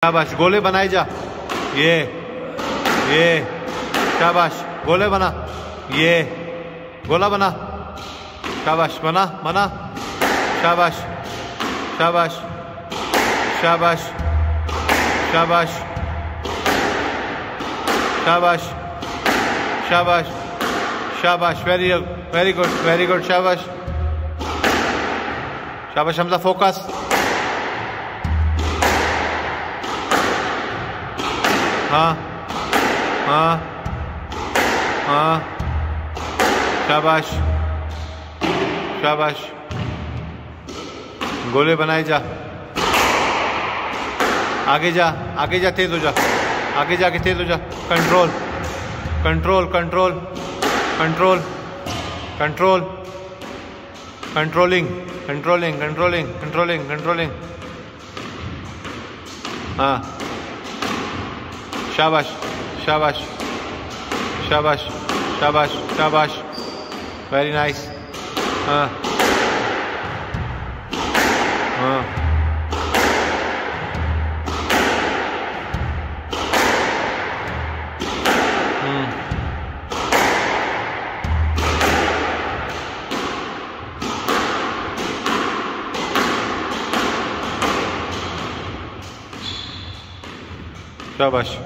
शाबाश, गोले बनाए जा। ये ये, शाबाश, गोले बना। ये, गोला बना। शाबाश बना बना शाबाश शाबाश शाबाश शाबाश शाबाश शाबाश शाबाश very very good very good शाबाश। शाबाश हमजा फोकस हाँ। हाँ। हाँ। शाबाश। शाबाश। गोले बनाए जा। आगे जा। आगे जा तेज हो जा। आगे जाके तेज हो जा। Control. Control control. Control. Control. Controlling. Controlling controlling controlling controlling. हाँ। शाबाश शाबाश शाबाश शाबाश शाबाश वेरी नाइस हाँ हाँ हम्म। शाबाश